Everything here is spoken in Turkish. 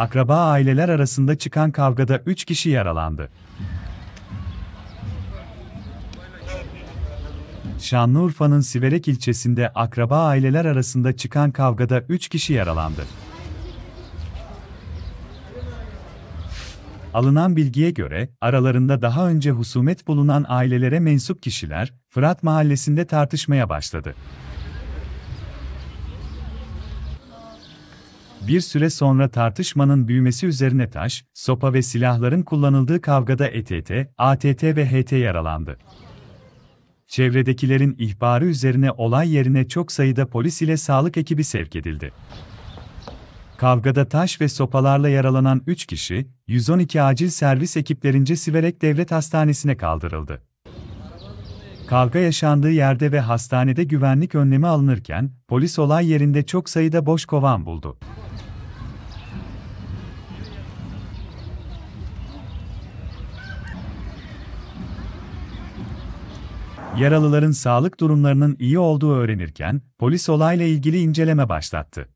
Akraba aileler arasında çıkan kavgada 3 kişi yaralandı. Şanlıurfa'nın Siverek ilçesinde akraba aileler arasında çıkan kavgada 3 kişi yaralandı. Alınan bilgiye göre, aralarında daha önce husumet bulunan ailelere mensup kişiler, Fırat Mahallesi'nde tartışmaya başladı. Bir süre sonra tartışmanın büyümesi üzerine taş, sopa ve silahların kullanıldığı kavgada ETT, ATT ve HT yaralandı. Çevredekilerin ihbarı üzerine olay yerine çok sayıda polis ile sağlık ekibi sevk edildi. Kavgada taş ve sopalarla yaralanan 3 kişi, 112 acil servis ekiplerince Siverek Devlet Hastanesi'ne kaldırıldı. Kavga yaşandığı yerde ve hastanede güvenlik önlemi alınırken, polis olay yerinde çok sayıda boş kovan buldu. Yaralıların sağlık durumlarının iyi olduğu öğrenirken, polis olayla ilgili inceleme başlattı.